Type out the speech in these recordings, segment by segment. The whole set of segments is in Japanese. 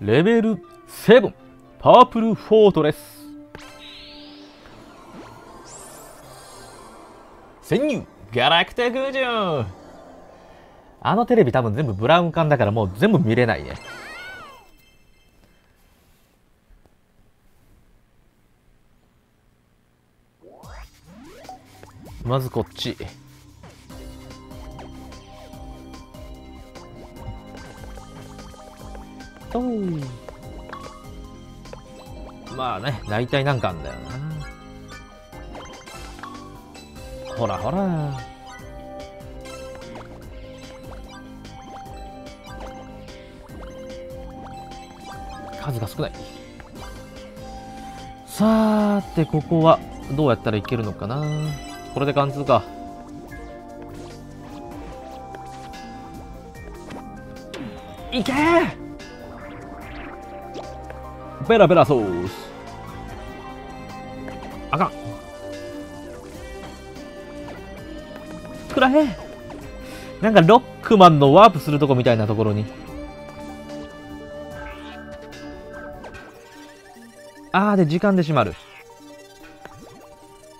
レベル7パープルフォートレス。潜入ガラクタ空城あのテレビ多分全部ブラウン管だからもう全部見れないね。まずこっちとまあね大体なんかあんだよな。ほらほら。数が少ない。さーてここはどうやったらいけるのかな。これで貫通か。いけベラベラソースあかん。くらへん。なんかロックマンのワープするとこみたいなところに。あーで時間で閉まる。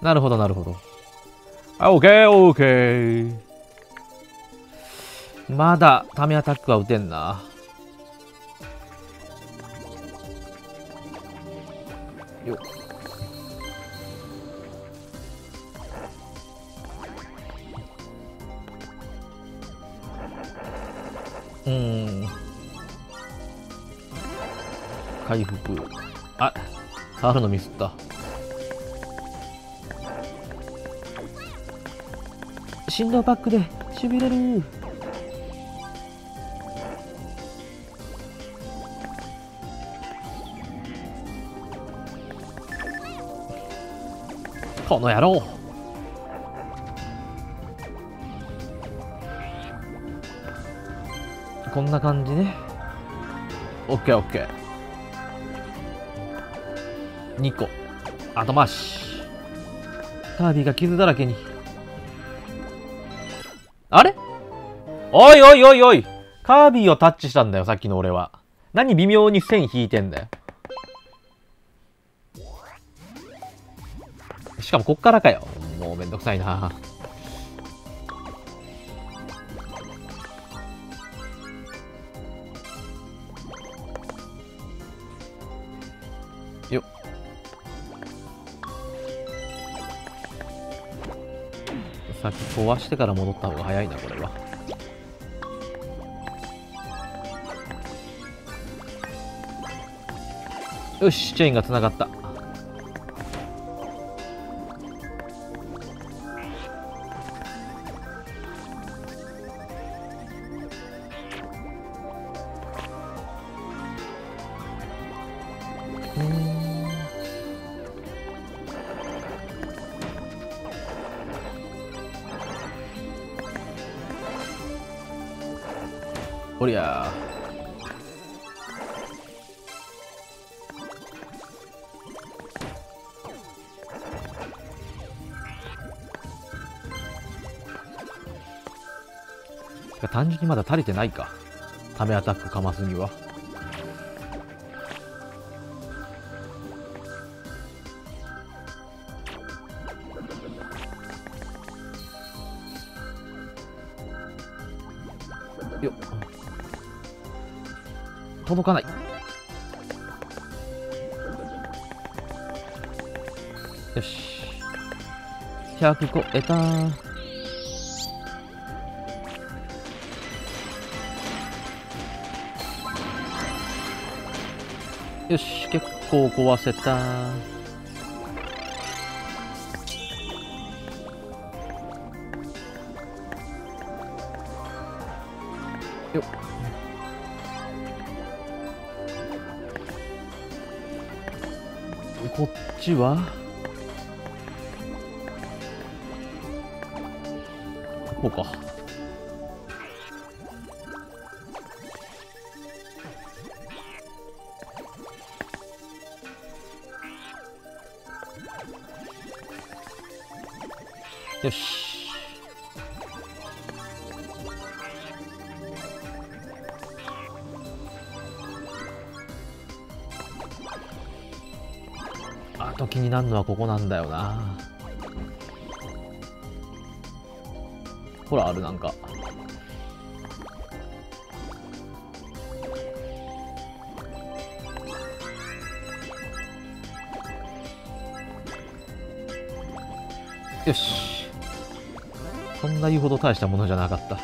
なるほどなるほど。あオッケーオッケー。まだためアタックは打てんな。よ。っうん。回復。あ触るのミスった。振動パックでしびれる。この野郎。こんな感じね。オッケーオッケー。2個。後回し。カービィが傷だらけに。あれ？おいおいおいおい。カービィをタッチしたんだよさっきの俺は。何微妙に線引いてんだよしかもこっからかよ。もうめんどくさいな。よっ。先壊してから戻った方が早いなこれは。よしチェーンがつながった。単純にまだ足りてないか。ためアタックかますには。よっ。届かない。よし。100個得たよし結構壊せた。よっ。こっちは？こうか。になるのはここなんだよな。ほらあるなんか。よし。そんな言うほど大したものじゃなかった。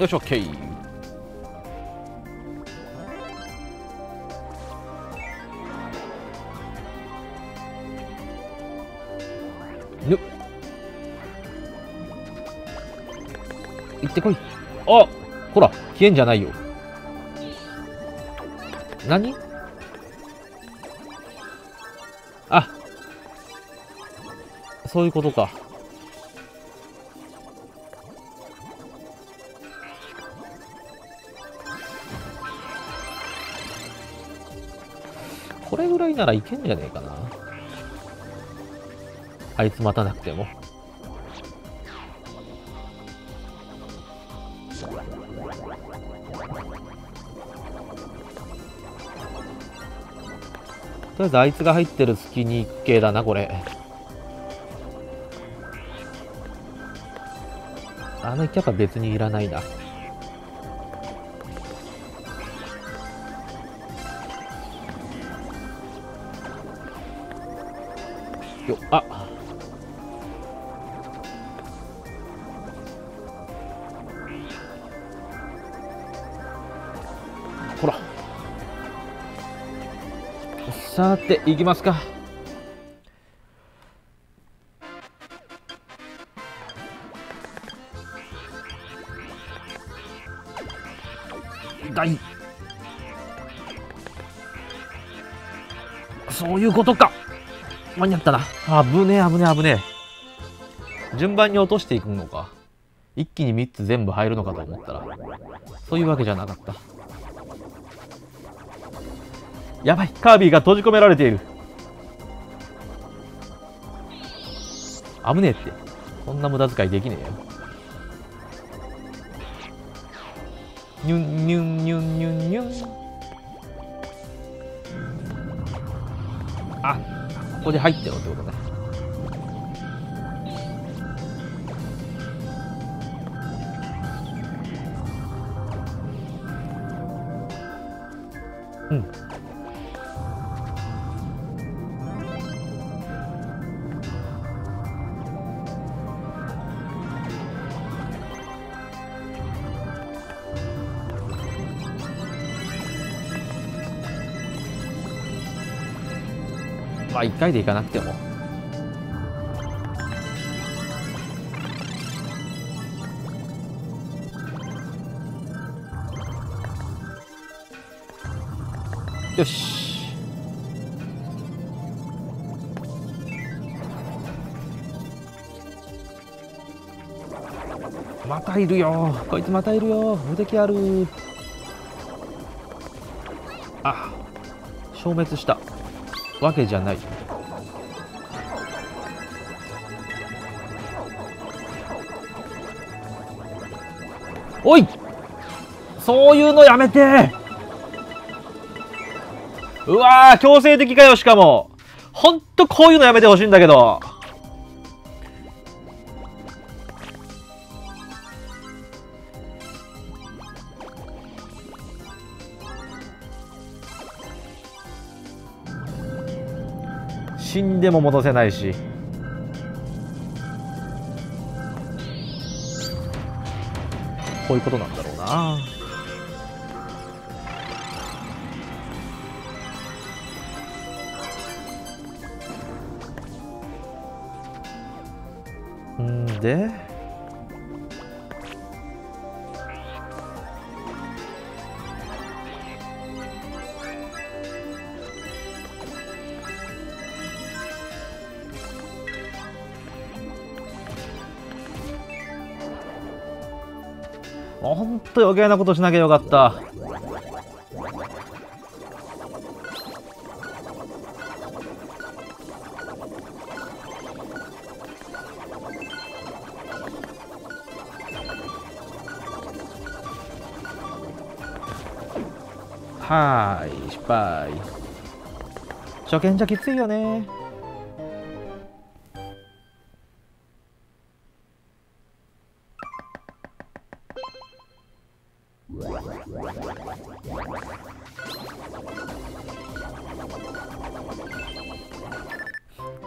よし OK ってこい。あほら消えんじゃないよ。何？あ。そういうことか。これぐらいならいけんじゃねえかな。あいつ待たなくても。とりあえずあいつが入ってる隙に系だなこれ。あのキャパ別にいらないな。よあさて行きますか大そういうことか間に合ったな。危ねえ、危ねえ、危ねえ。順番に落としていくのか。一気に3つ全部入るのかと思ったら、そういうわけじゃなかった。やばい、カービィが閉じ込められている。危ねえって。こんな無駄遣いできねえよ。ニュンニュンニュンニュンニュン。あここで入ってろってことねまあ1回で行かなくてもよし。またいるよ。こいつまたいるよ。無敵ある。あ消滅した。わけじゃない。おい！そういうのやめて！うわー強制的かよしかも。ほんとこういうのやめてほしいんだけど。でも戻せないし。こういうことなんだろうな。うんで？と余計なことしなきゃよかった。はーい失敗。初見じゃきついよね。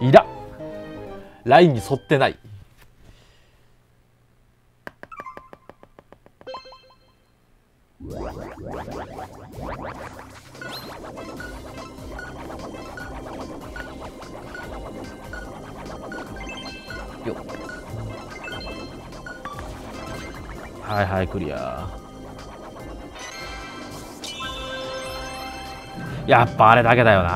いら。ラインに沿ってない。やっぱあれだけだよな。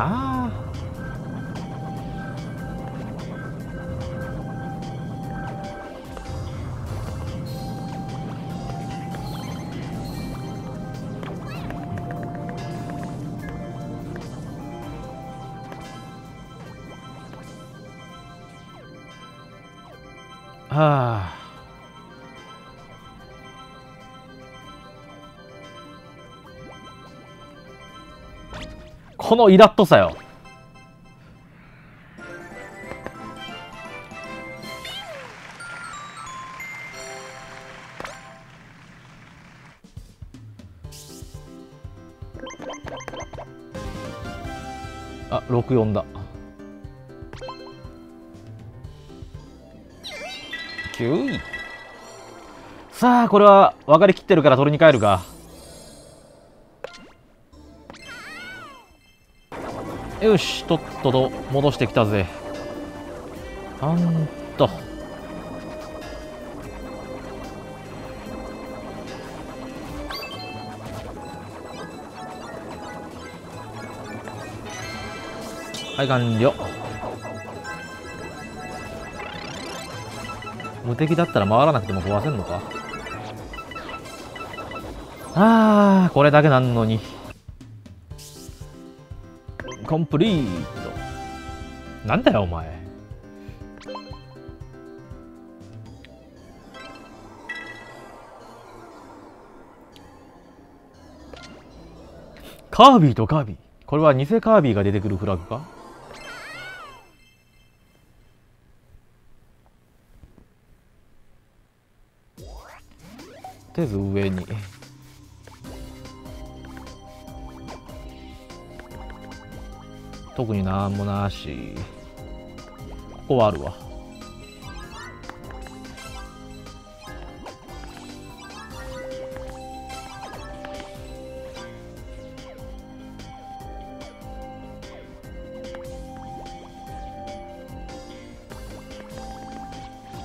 はあ。このイラッとさよ。あ64だ。9位さあこれは分かりきってるから取りに帰るかよしとっとと戻してきたぜ。あんと。はい完了。無敵だったら回らなくても壊せんのか？あーこれだけなんのに。コンプリートなんだよお前。カービィとカービィ。これは偽カービィが出てくるフラグか？とりあえず上に。特になんもなし。ここはあるわ。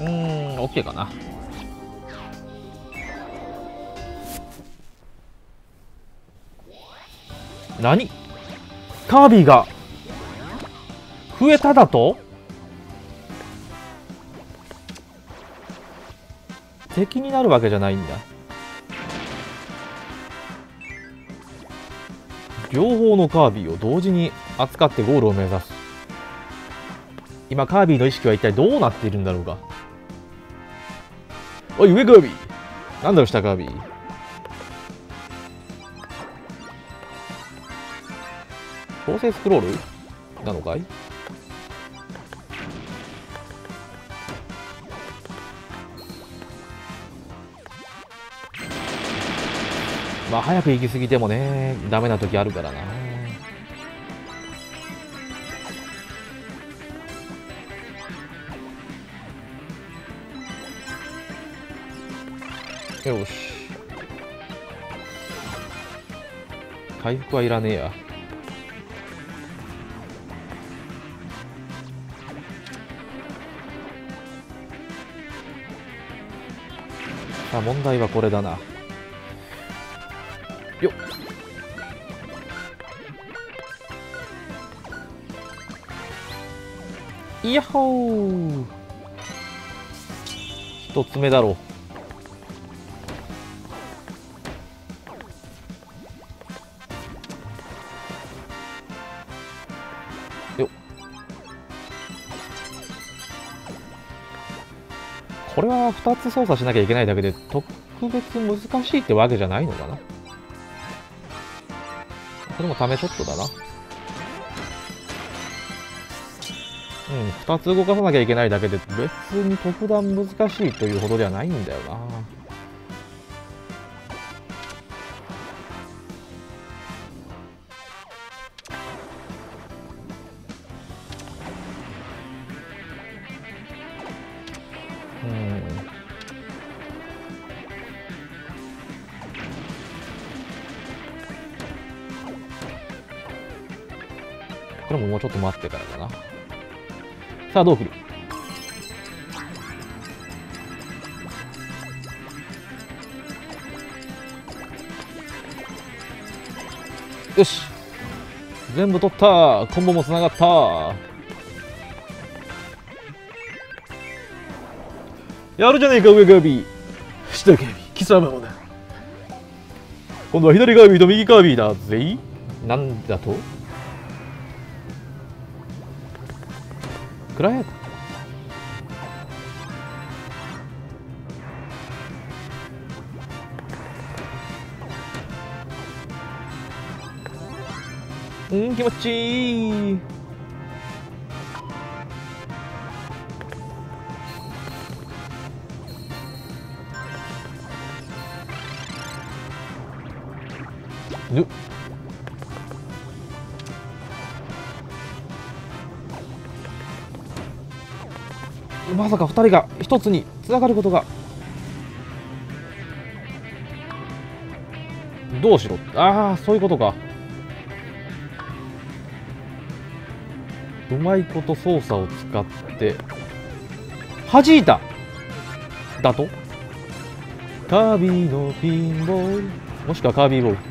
うん OK かな。何？カービィが増えただと？敵になるわけじゃないんだ。両方のカービィを同時に扱ってゴールを目指す。今カービィの意識は一体どうなっているんだろうか？おい上カービィ。なんだろう下カービィ。強制スクロール？なのかい？まあ早く行き過ぎてもねダメな時あるからな。よし。回復はいらねえや。さあ問題はこれだな。よっ。いやっほー。一つ目だろう。よこれは2つ操作しなきゃいけないだけで特別難しいってわけじゃないのかな？これもためショットだな。うん、2つ動かさなきゃいけないだけで、別に特段難しいというほどではないんだよな。これももうちょっと待ってからだな。さあ、どう来る？よし。全部取った。コンボもつながった。やるじゃねえか上ガービー。下ガービー。貴様もな。今度は左ガービーと右ガービーだぜ。なんだと？暗いうん気持ちいい。ぬっ。まさか2人が1つにつながることが。どうしろ。ああそういうことか。うまいこと操作を使って。弾いた。だと。カービィのピンボールもしくはカービィボール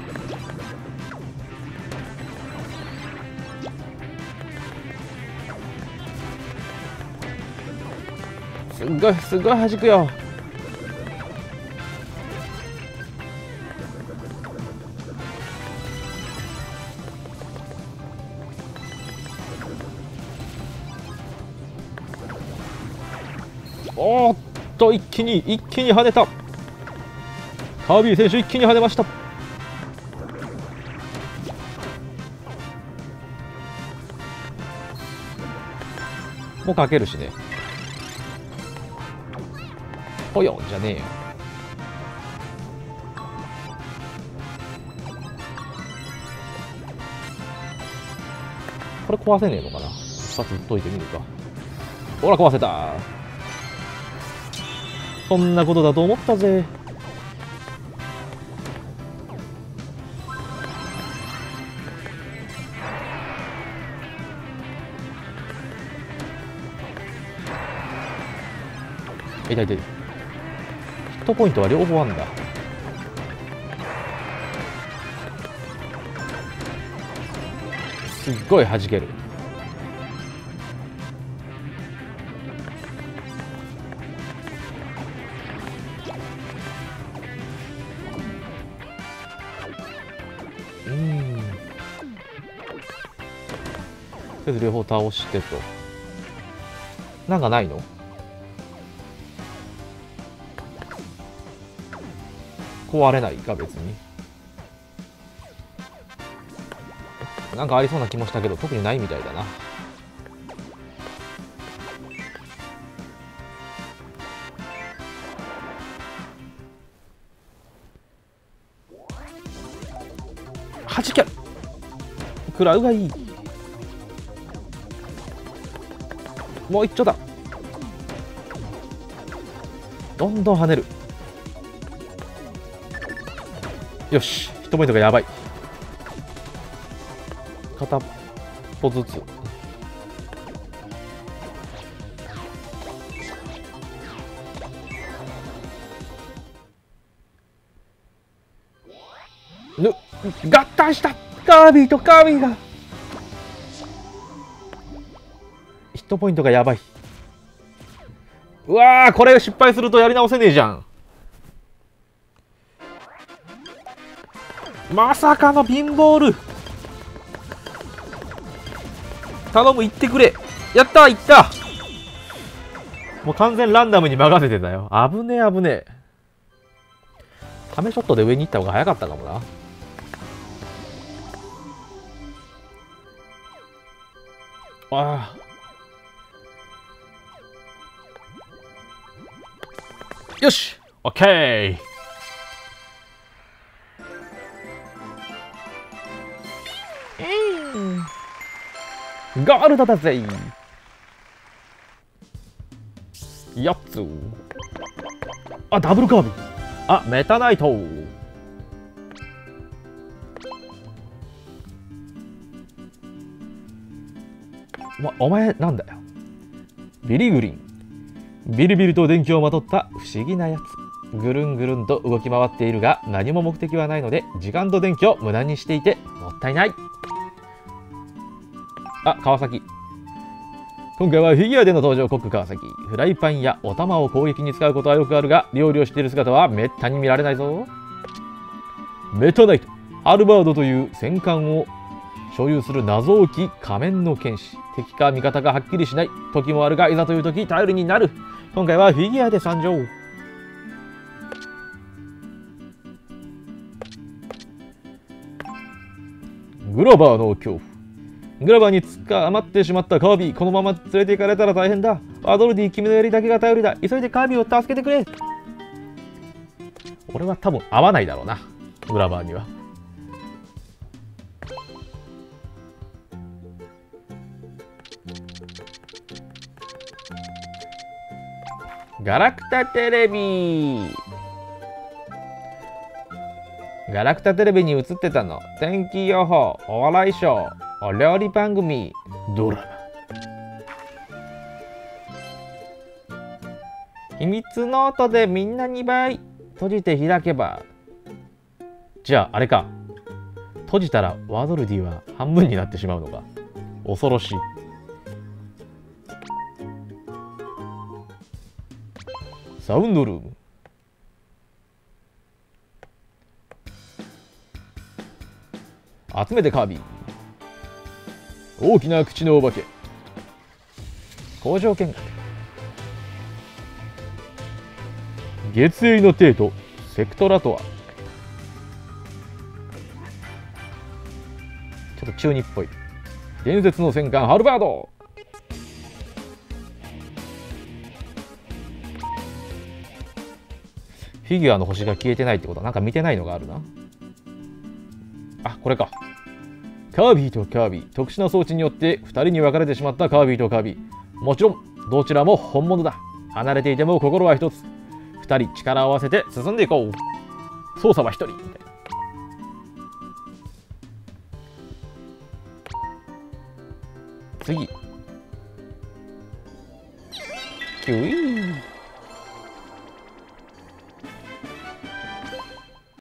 っごいすっごい弾くよ。おっと一気に一気に跳ねた。カービィ選手一気に跳ねました。もうかけるしね。ぽよじゃねえよ。これ壊せねえのかな？一発打っといてみるか。ほら壊せた。そんなことだと思ったぜ。痛い痛い。ットポイントは両方あるんだ。すっごい弾ける。うん。とりあえず両方倒してと。なんかないの？壊れないか別に。なんかありそうな気もしたけど特にないみたいだな。はじける食らうがいい。もう一丁だ。どんどん跳ねる。よしヒットポイントがやばい。片っぽずつ。ぬ合体した。カービィとカービィが。ヒットポイントがやばい。うわーこれ失敗するとやり直せねえじゃん。まさかのピンボール。頼む行ってくれ。やった行った。もう完全ランダムに任せてたよ。危ねえ危ねえ。ためショットで上に行った方が早かったかもな。ああ。よし！オッケー。ゴールドだぜやっつあダブルカービィあメタナイトお前なんだよ。ビリグリン。ビリビリと電気をまとった不思議なやつ。ぐるんぐるんと動き回っているが何も目的はないので時間と電気を無駄にしていてもったいない。あ川崎。今回はフィギュアでの登場コック川崎。フライパンやお玉を攻撃に使うことはよくあるが料理をしている姿はめったに見られないぞ。メタナイト。アルバードという戦艦を所有する謎多き仮面の剣士。敵か味方がはっきりしない。時もあるがいざという時頼りになる。今回はフィギュアで参上。グローバーの恐怖。グラバーに捕まってしまったカービィこのまま連れて行かれたら大変だ。アドルディ君のやりだけが頼りだ。急いでカービィを助けてくれ。俺は多分合わないだろうなグラバーには。ガラクタテレビ。ガラクタテレビに映ってたの。天気予報お笑いショー。お料理番組ドラマ。秘密ノートでみんな2倍閉じて開けば。じゃああれか。閉じたらワドルディは半分になってしまうのか。恐ろしい。サウンドルーム。集めてカービィ。大きな口のお化け。工場見学。月影の帝都セクトラとは？ちょっと中二っぽい。伝説の戦艦ハルバード。フィギュアの星が消えてないってことはなんか見てないのがあるな。あこれか。カービィとカービィ特殊な装置によって2人に分かれてしまったカービィとカービィ。もちろんどちらも本物だ。離れていても心は一つ。2人力を合わせて進んでいこう。操作は1人。みたいな次。キュイー